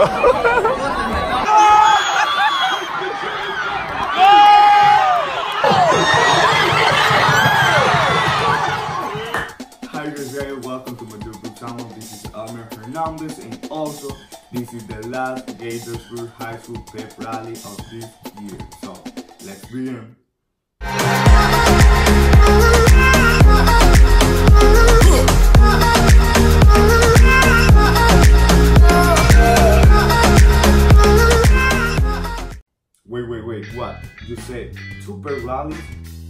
Hi guys, welcome to my YouTube channel. This is Elmer Hernandez, and also this is the last Gaithersburg High School pep rally of this year. So let's begin. You say pep rallies?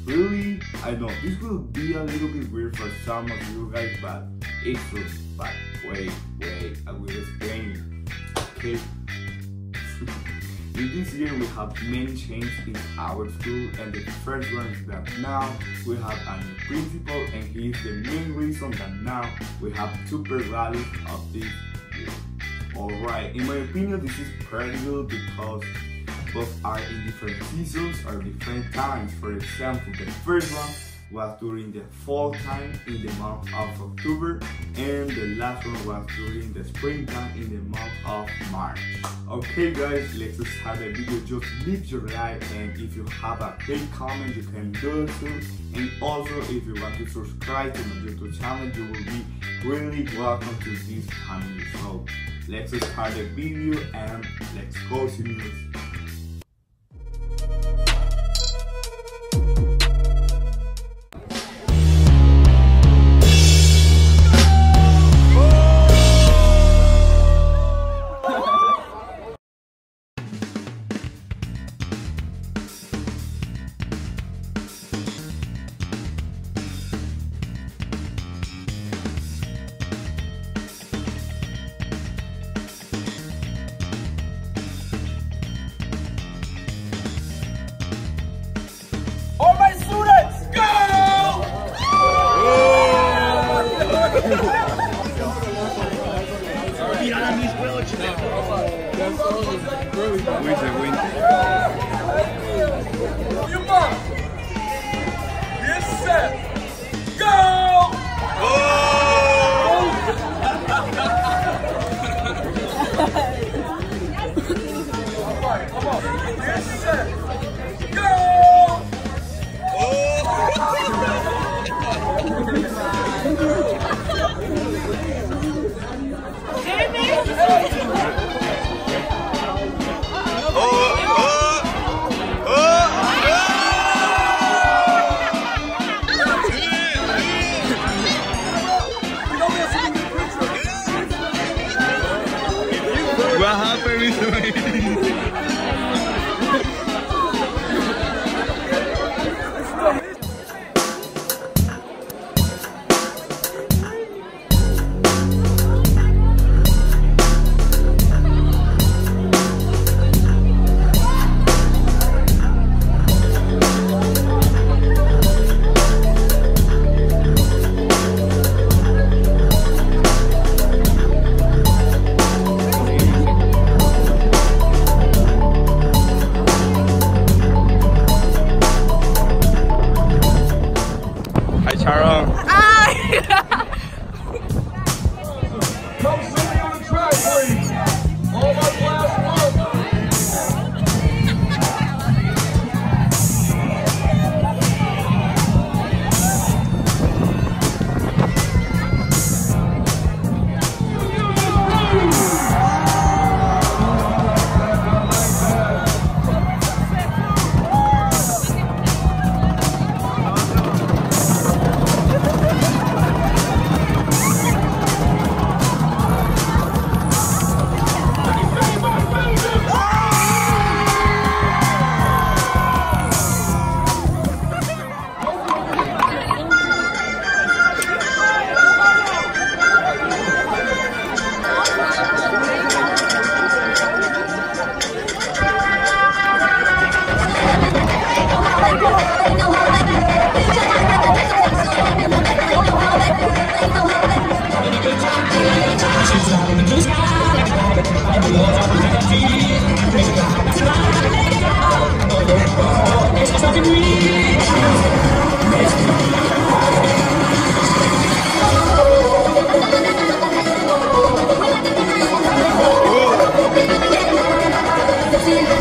Really? I know this will be a little bit weird for some of you guys, but it's true. But wait, wait, I will explain. Okay. In this year, we have many changes in our school, and the first one is that now we have a new principal, and he is the main reason that now we have two per rallies of this year. Alright, in my opinion, this is pretty good because both are in different seasons or different times. For example, the first one was during the fall time in the month of October, and the last one was during the springtime in the month of March. Okay, guys, let's start the video. Just leave your like, and if you have a great comment, you can do it too. And also, if you want to subscribe to my YouTube channel, you will be really welcome to this family. So, let's start the video and let's go to news. Yuma! Yes, sir! Hi, Charo. Come the team.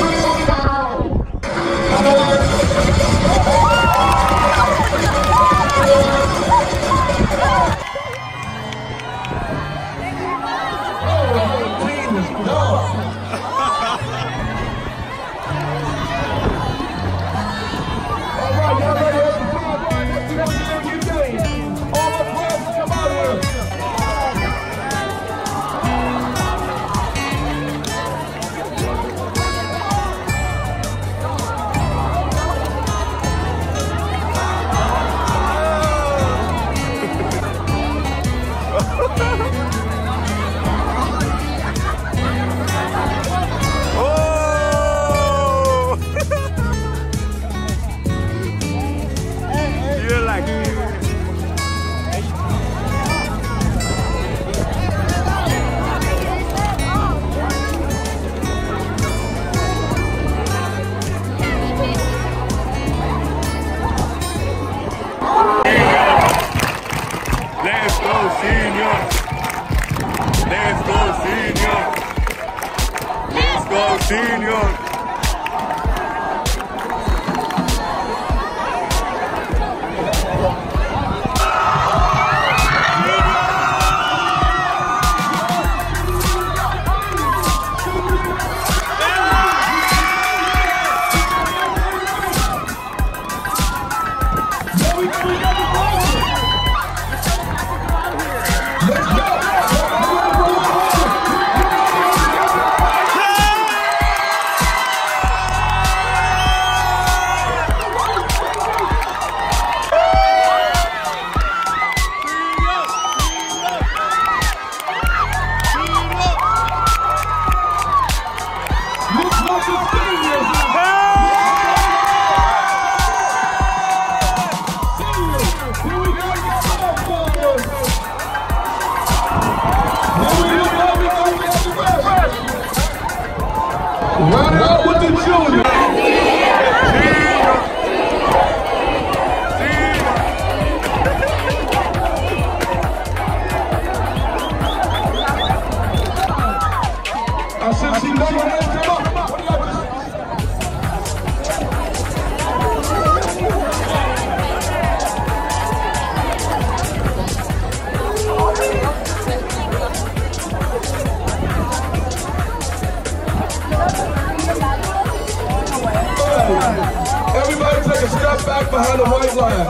Everybody take a step back behind the white line.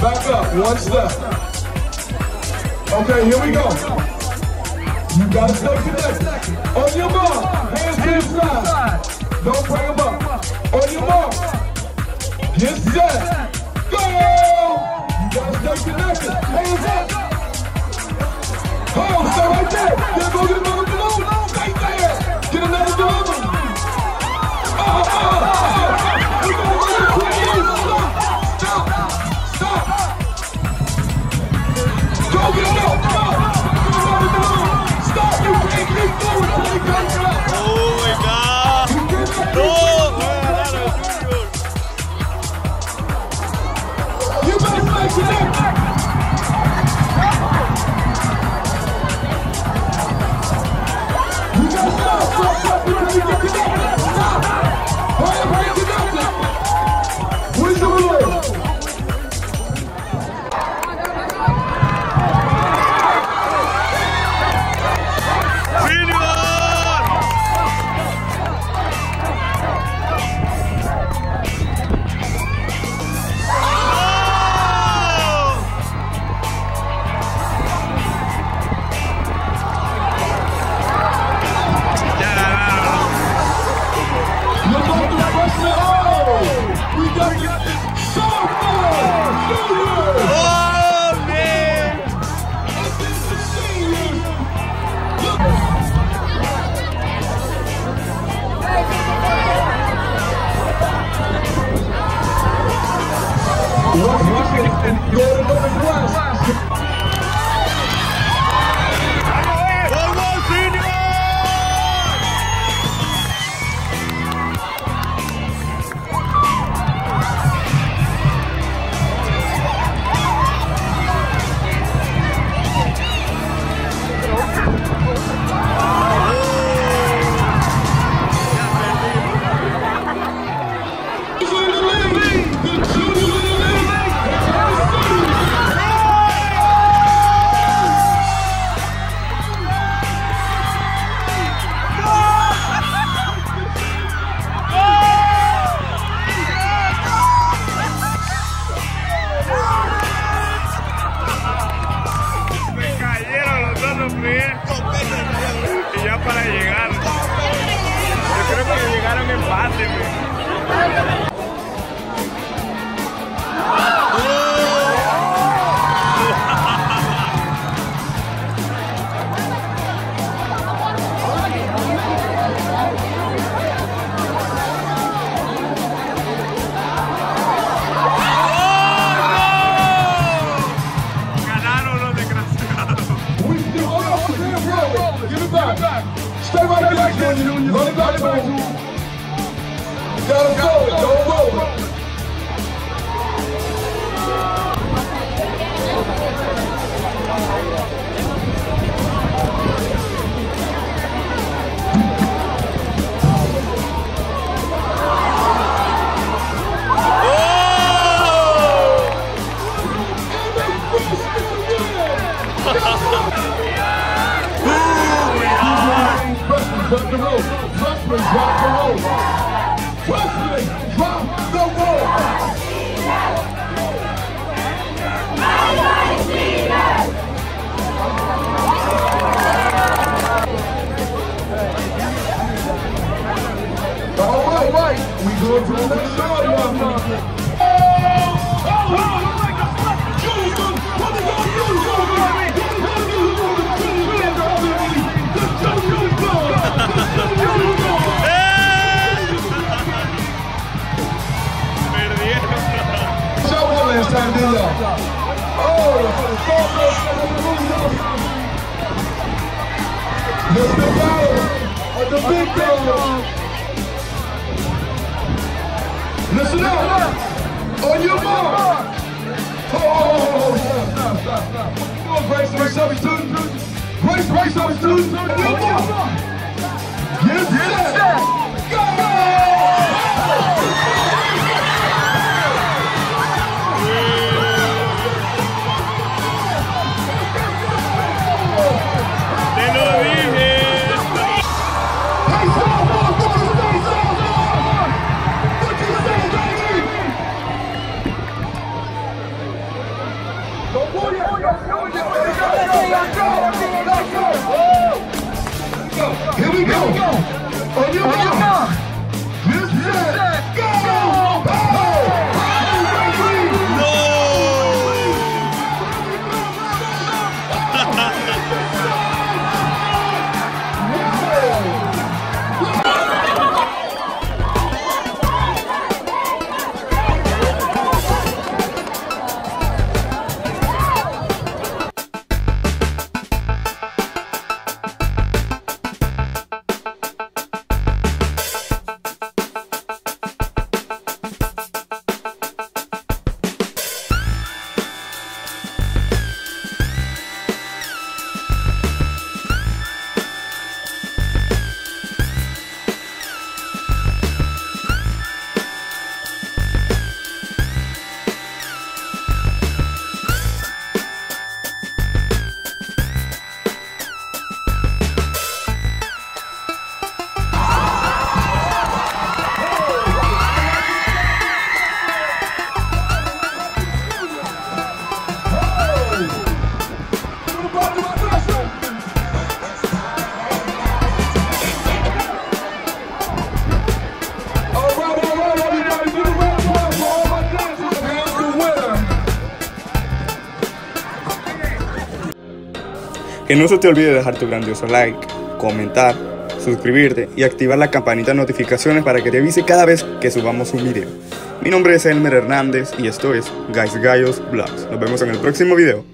Back up, one step. Okay, here we go. You gotta stay connected. On your mark, hands to your side. Don't bring them up. On your mark, get set, go! You gotta stay connected, hands up. Come on, stay right there. Get go get another Yok, yok, yok, still, oh no, hold it, roll it. Give it back. Stay right there, Junior. Run it back to him. Gotta go, don't roll it. The. Freshman, drop the roll. We go race up, student. Grace, race. On your mark. Get set. Go! Que no se te olvide dejar tu grandioso like, comentar, suscribirte y activar la campanita de notificaciones para que te avise cada vez que subamos un video. Mi nombre es Elmer Hernández y esto es Guys Gallos Vlogs. Nos vemos en el próximo video.